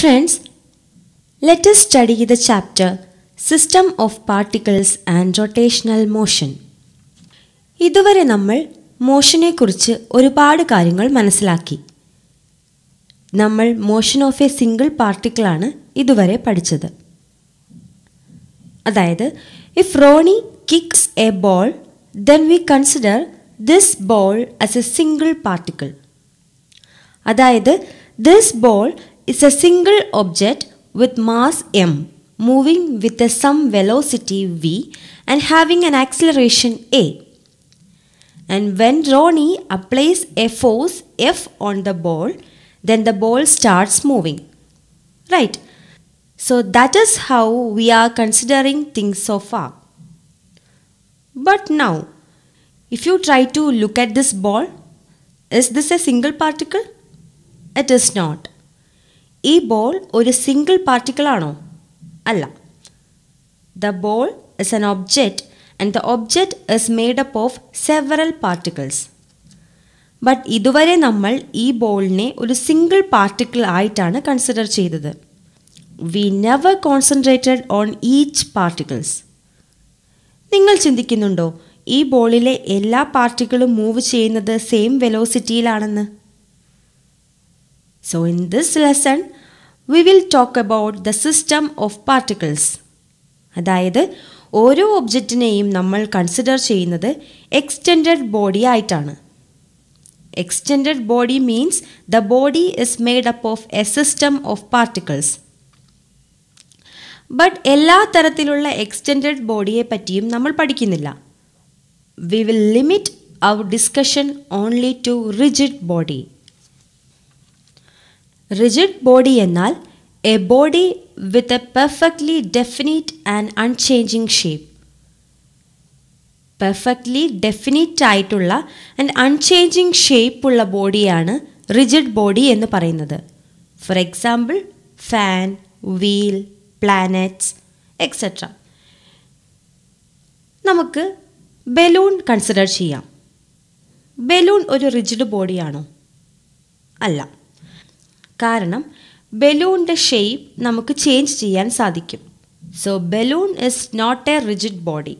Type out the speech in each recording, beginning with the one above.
Friends, let us study the chapter System of Particles and Rotational Motion. ഇതുവരെ നമ്മൾ മോഷനെക്കുറിച്ച് ഒരുപാട് കാര്യങ്ങൾ മനസ്സിലാക്കി. നമ്മൾ മോഷൻ ഓഫ് എ സിംഗിൾ പാർട്ടിക്കിളാണ് ഇതുവരെ പഠിച്ചത്. അതായത് if Ronny kicks a ball then we consider this ball as a single particle അതായത് this ball is a single object with mass m moving with a some velocity v and having an acceleration a. And when Ronnie applies a force F on the ball, then the ball starts moving. Right. So that is how we are considering things so far. But now, if you try to look at this ball, is this a single particle? It is not. ഈ ball ഒരു single particle ആണോ? അല്ല. The ball is an object and the object is made up of several particles but ഇതുവരെ നമ്മൾ ഈ ബോളിനെ ഒരു single particle ആയിട്ടാണ് കൺസിഡർ ചെയ്തത്. We never concentrated on each particles നിങ്ങൾ ചിന്തിക്കുന്നുണ്ടോ ഈ ബോളിലെ എല്ലാ പാർട്ടിക്കിളും മൂവ് ചെയ്യുന്നത് സെയിം വെലോസിറ്റിയിലാണെന്ന് so in this lesson we will talk about the system of particles അതായത് ഓരോ ഒബ്ജക്റ്റിനെയും നമ്മൾ കൺസിഡർ ചെയ്യുന്നത് എക്സ്റ്റെൻഡഡ് ബോഡി ആയിട്ടാണ്. Extended body means the body is made up of a system of particles but എല്ലാ തരത്തിലുള്ള എക്സ്റ്റെൻഡഡ് ബോഡിയെ പറ്റിയും നമ്മൾ പഠിക്കുന്നില്ല. We will limit our discussion only to rigid body rigid body എന്നാൽ a body with a perfectly definite and unchanging shape perfectly definite ആയിട്ടുള്ള and unchanging ഷേപ്പുള്ള ബോഡിയാണ് റിജിഡ് ബോഡി എന്ന് പറയുന്നത്. For example fan wheel planets etcetera നമുക്ക് balloon consider ചെയ്യാം. Balloon ഒരു rigid ബോഡിയാണോ അല്ല. കാരണം ബലൂണിന്റെ ഷേപ്പ് നമുക്ക് ചേഞ്ച് ചെയ്യാൻ സാധിക്കും. So balloon is not a rigid body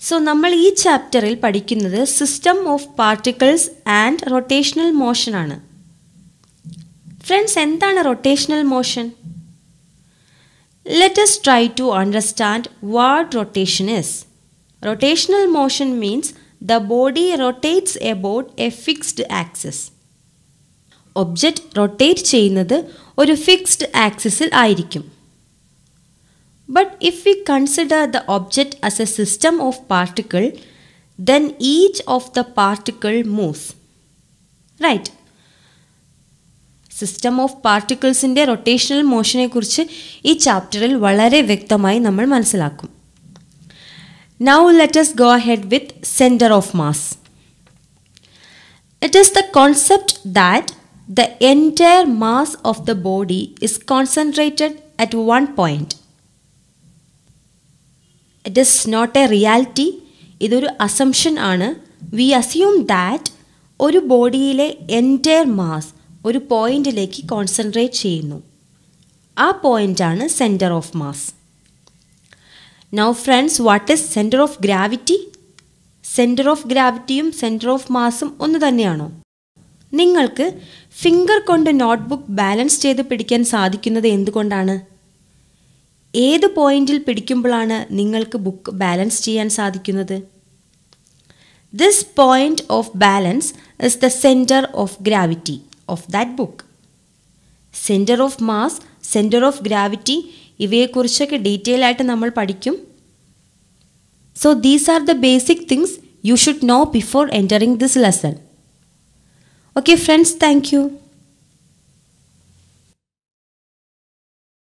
so നമ്മൾ ഈ ചാപ്റ്ററിൽ പഠിക്കുന്നത് system of particles and rotational motion ആണ്. ഫ്രണ്ട്സ് എന്താണ് rotational motion let us try to understand what rotation is rotational motion means the body rotates about a fixed axis object rotate ചെയ്യുന്നത് ഒരു fixed ആക്സിസിൽ ആയിരിക്കും. But if we consider the object as a system of particle then each of the particle moves right system of പാർട്ടിക്കിൾസിന്റെ rotational മോഷനെക്കുറിച്ച് ഈ ചാപ്റ്ററിൽ വളരെ വ്യക്തമായി നമ്മൾ മനസ്സിലാക്കും. Now let let's go head with centre of mass it is the concept that the entire mass of the body is concentrated at one point. It is not a reality. ഇതൊരു assumption ആണ്. We assume that ഒരു ബോഡിയിലെ entire mass ഒരു പോയിന്റിലേക്ക് concentrate ചെയ്യുന്നു. ആ പോയിന്റാണ് centre of mass now friends what is centre of gravity centre of ഗ്രാവിറ്റിയും centre of മാസും ഒന്ന് തന്നെയാണോ? നിങ്ങൾക്ക് ഫിംഗർ കൊണ്ട് നോട്ട്ബുക്ക് ബാലൻസ് ചെയ്ത് പിടിക്കാൻ സാധിക്കുന്നത് എന്തുകൊണ്ടാണ്? ഏത് പോയിന്റിൽ പിടിക്കുമ്പോഴാണ് നിങ്ങൾക്ക് ബുക്ക് ബാലൻസ് ചെയ്യാൻ സാധിക്കുന്നത്? This point of balance is the center of gravity of that book center of mass center of gravity ഇവയെക്കുറിച്ചൊക്കെ detail ആയിട്ട് നമ്മൾ പഠിക്കും. So these are the basic things you should know before entering this lesson Okay, friends, thank you.